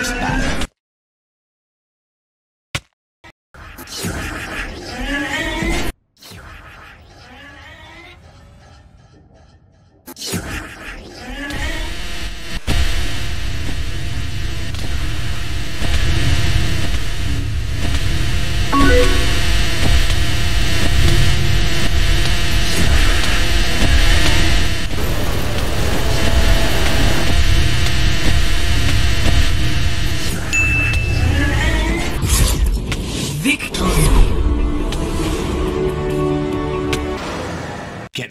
Ready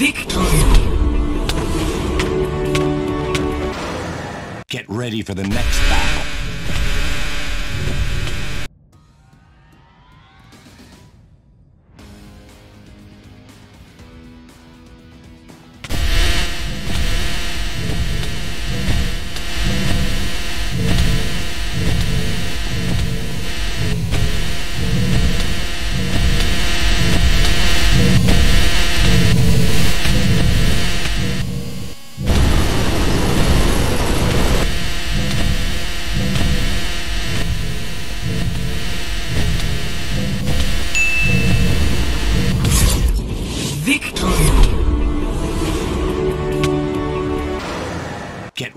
Victory! Get ready for the next battle.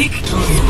Victory.